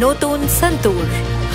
नोतून santoor.